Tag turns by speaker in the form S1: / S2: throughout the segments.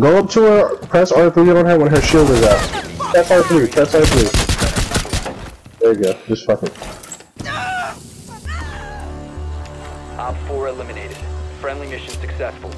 S1: Go up to her, press R3 on her when her shield is out. Press R3, press R3. There you go, just fucking.
S2: Op 4 eliminated. Friendly mission successful.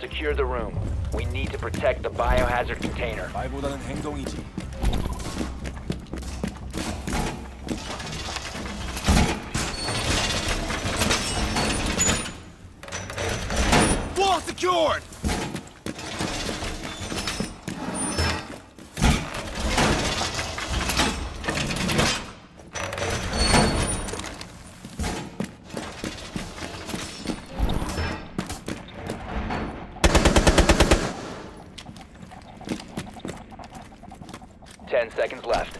S2: Secure the room. We need to protect the biohazard container.
S3: 말보다는 행동이지. Wall secured!
S2: Ten seconds left.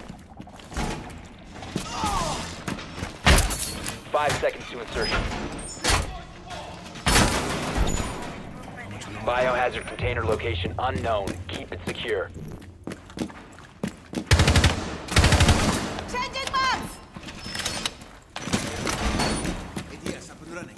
S2: Five seconds to insertion. Biohazard container location unknown. Keep it secure.
S4: Changing maps!
S3: ADS up and running.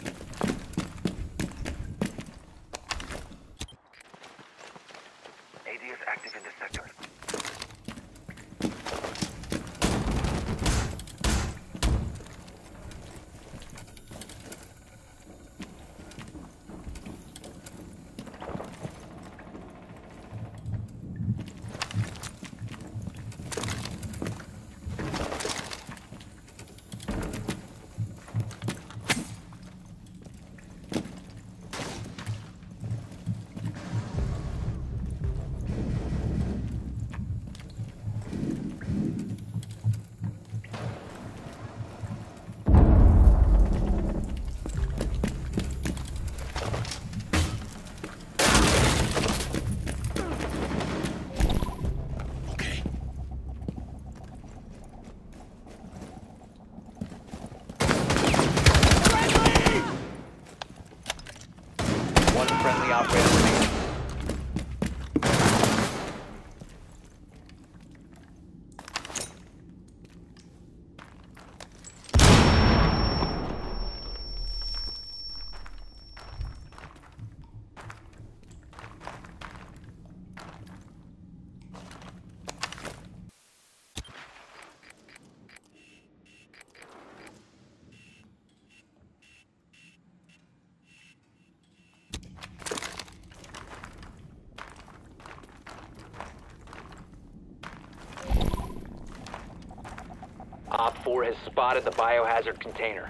S2: OPFOR has spotted the biohazard container.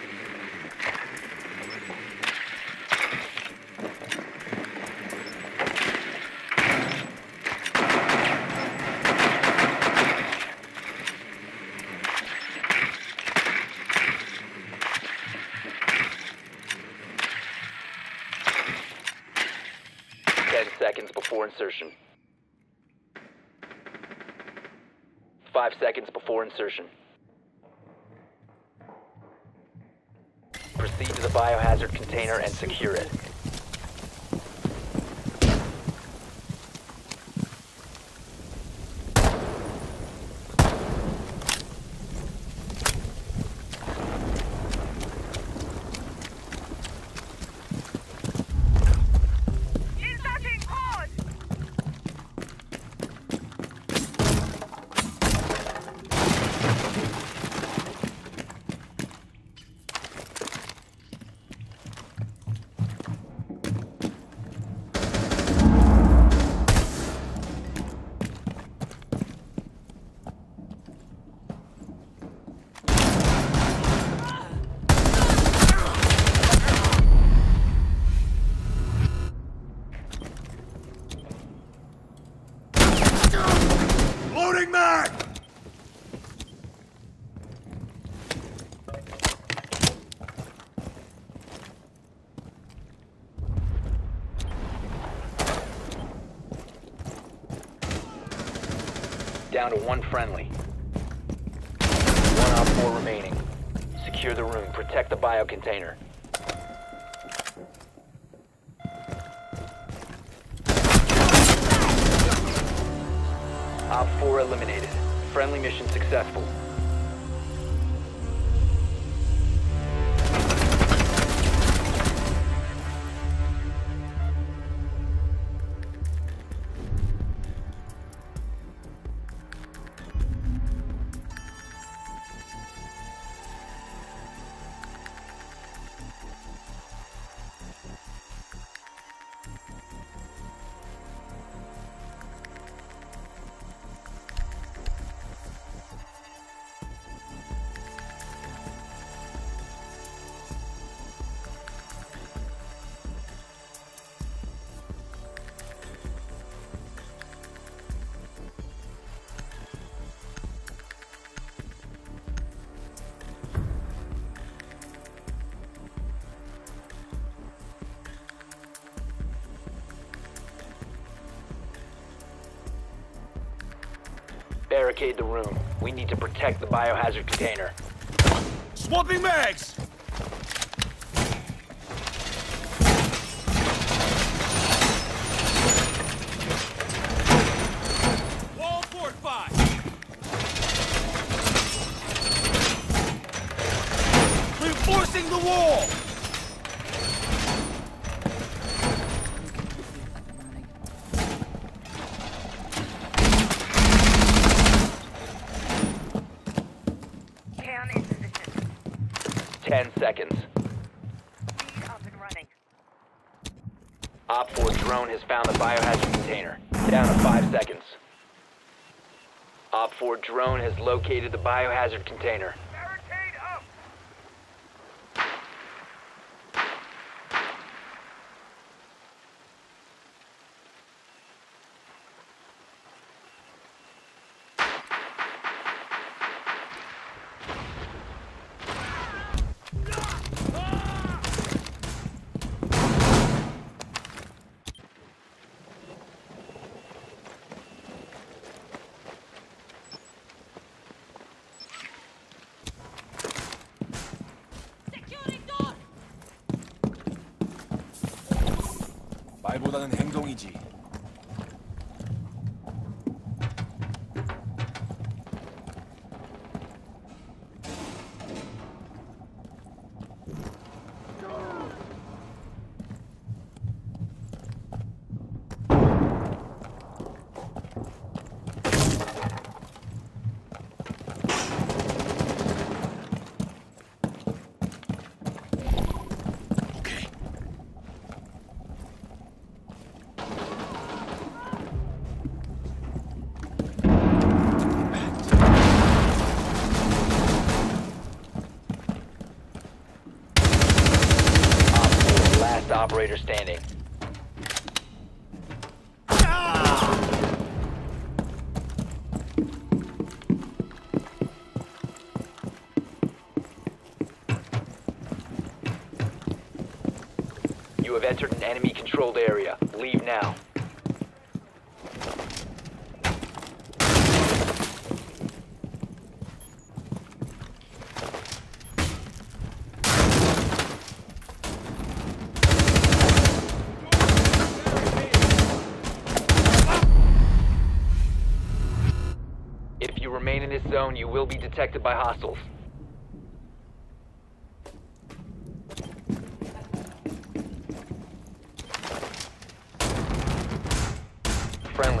S2: Ten seconds before insertion. Five seconds before insertion. Proceed to the biohazard container and secure it. Down to one friendly. One OPFOR remaining. Secure the room. Protect the bio container. Op 4 eliminated. Friendly mission successful. Barricade the room. We need to protect the biohazard container.
S3: Swapping mags! Wall fortified! Reinforcing the wall!
S2: 10 seconds.
S4: Up and running.
S2: OPFOR drone has found the biohazard container. Down to 5 seconds. OPFOR drone has located the biohazard container.
S3: 말보다는 행동이지.
S2: You have entered an enemy controlled area. Leave now. If you remain in this zone, you will be detected by hostiles. Friendly,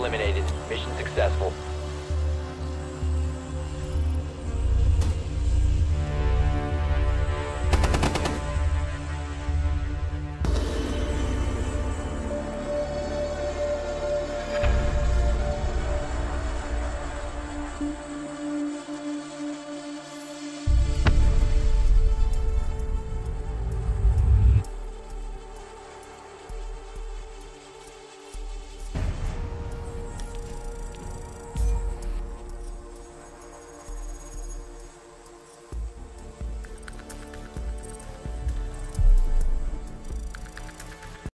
S2: eliminated.